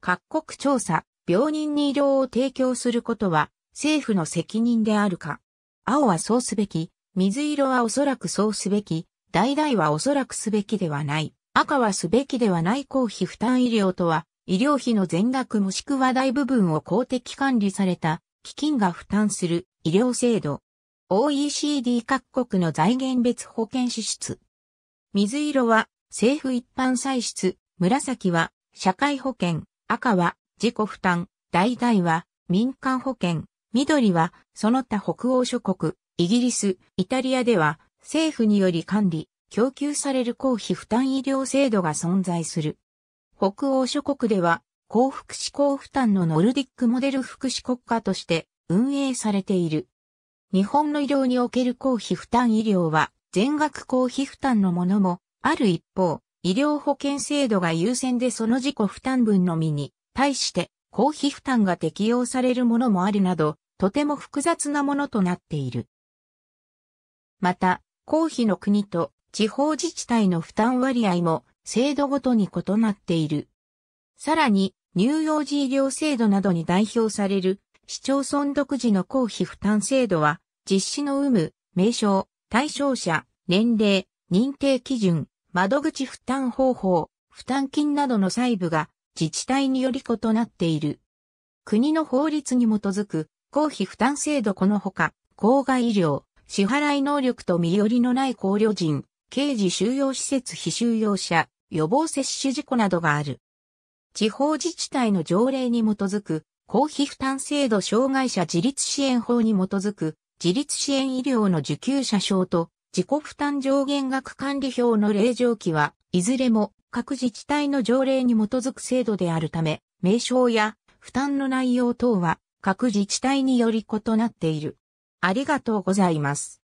各国調査、病人に医療を提供することは政府の責任であるか。青はそうすべき、水色はおそらくそうすべき、橙はおそらくすべきではない。赤はすべきではない公費負担医療とは、医療費の全額もしくは大部分を公的管理された基金が負担する医療制度。OECD 各国の財源別保険支出。水色は政府一般歳出、紫は社会保険、赤は自己負担、橙は民間保険、緑はその他北欧諸国、イギリス、イタリアでは政府により管理、供給される公費負担医療制度が存在する。北欧諸国では、高福祉高負担のノルディックモデル福祉国家として運営されている。日本の医療における公費負担医療は全額公費負担のものもある一方、医療保険制度が優先でその自己負担分のみに対して公費負担が適用されるものもあるなど、とても複雑なものとなっている。また、公費の国と地方自治体の負担割合も制度ごとに異なっている。さらに、乳幼児医療制度などに代表される市町村独自の公費負担制度は、実施の有無、名称、対象者、年齢、認定基準、窓口負担方法、負担金などの細部が自治体により異なっている。国の法律に基づく公費負担制度このほか、公害医療、支払い能力と身寄りのない考慮人、刑事収容施設非収容者、予防接種事故などがある。地方自治体の条例に基づく公費負担制度障害者自立支援法に基づく自立支援医療の受給者証と自己負担上限額管理表の令状期はいずれも各自治体の条例に基づく制度であるため、名称や負担の内容等は各自治体により異なっている。ありがとうございます。